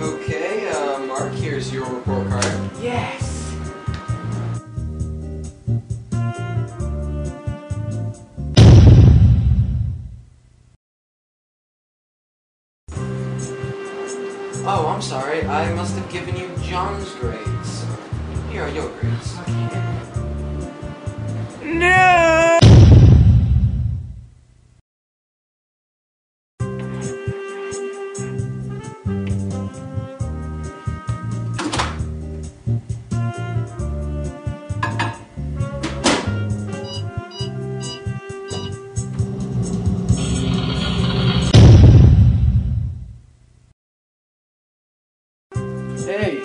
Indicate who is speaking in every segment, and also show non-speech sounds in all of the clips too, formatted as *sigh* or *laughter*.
Speaker 1: Okay, uh, Mark, here's your report card. Yes! Oh, I'm sorry. I must have given you John's grades. Here are your grades.
Speaker 2: Okay.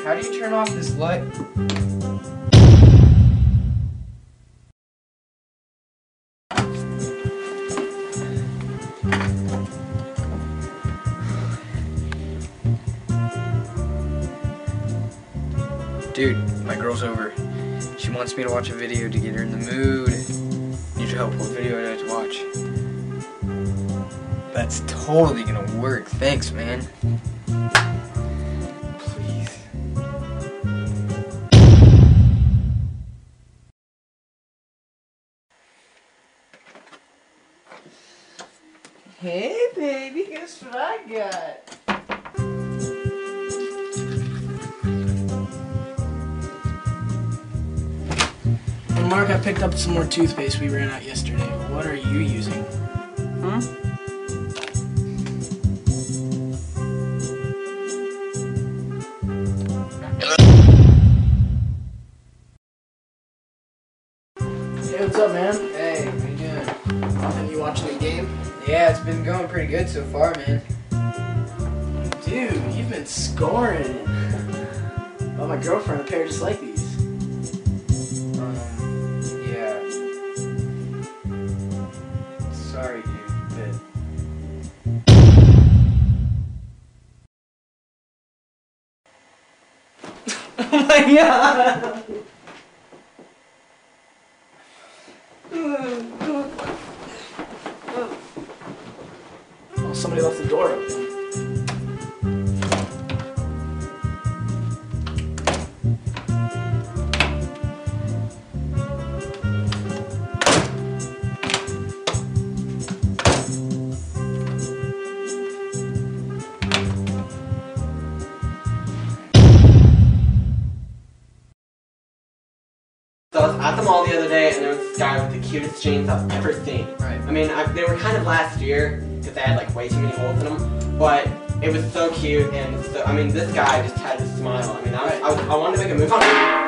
Speaker 2: How do you turn off this light? Dude, my girl's over. She wants me to watch a video to get her in the mood. Need your help. What video do I have to watch? That's totally gonna work. Thanks, man.
Speaker 3: Hey, baby, guess what I got?
Speaker 4: And Mark, I picked up some more toothpaste we ran out yesterday. What are you using?
Speaker 3: Hmm?
Speaker 4: Hey, what's up, man?
Speaker 3: Hey, what you doing?
Speaker 4: Nothing. You watching the?
Speaker 3: Yeah, it's been going pretty good so far, man.
Speaker 4: Dude, you've been scoring. Bought my girlfriend a pair just like these.
Speaker 3: Um, yeah. Sorry, dude, but *laughs*
Speaker 4: oh my god! Somebody left the door open.
Speaker 1: So I was at the mall the other day, and there was this guy with the cutest jeans I've ever seen.
Speaker 3: Right.
Speaker 1: I mean, I, they were kind of last year they had like way too many holes in them, but it was so cute, and so I mean, this guy just had this smile. I mean, I, I, I wanted to make a move on him.